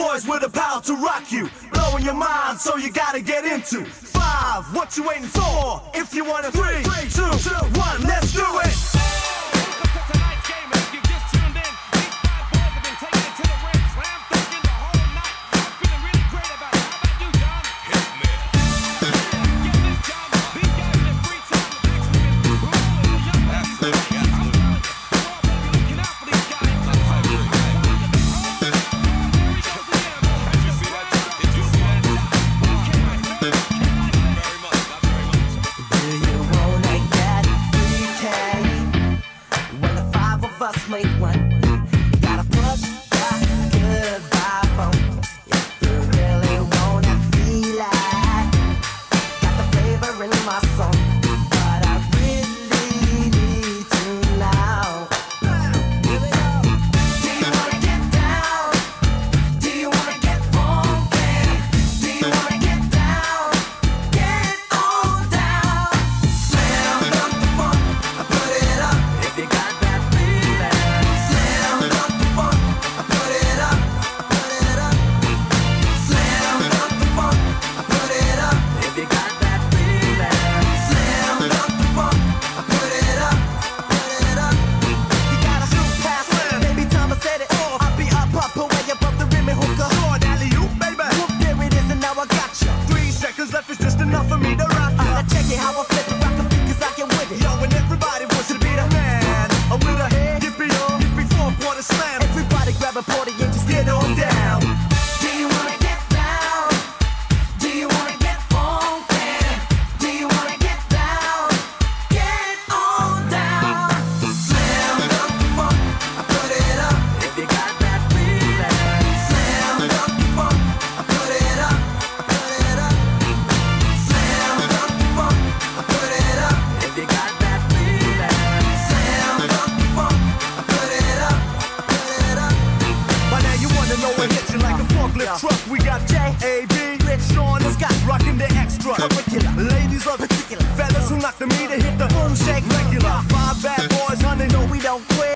boys with the power to rock you. Blowing your mind, so you gotta get into. Five, what you waiting for? If you wanna three, three, two, two, one. us make one. Gotta fuck, good how I feel. Going hitching like a forklift truck. We got J.A.B. Glitch on the sky. Rocking the extra. Ladies love particular. Fellas who knock the meter hit the boom shake regular. Five bad